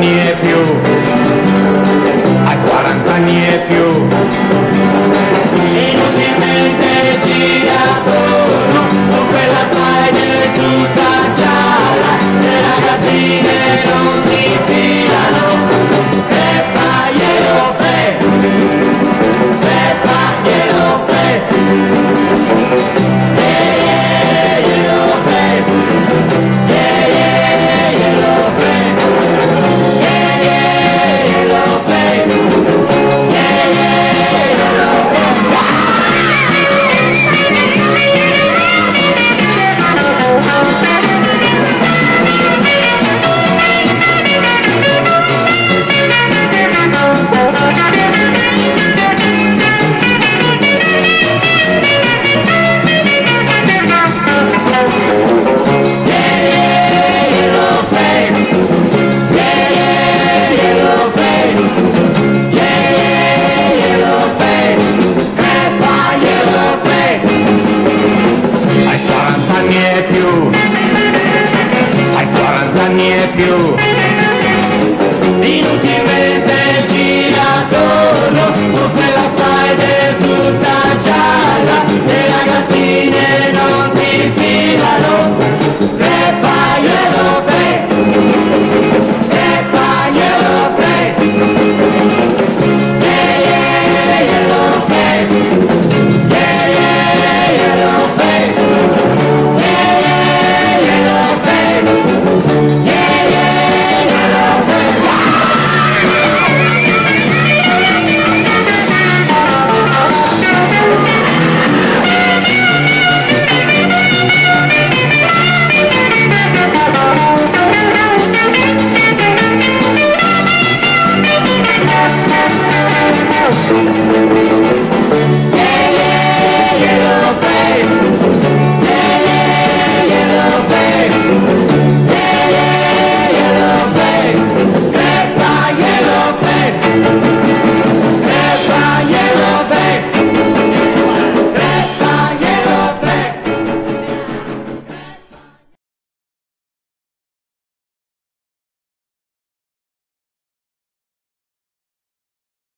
anni e più, ai 40 anni e più. E' più. Inutile Dios.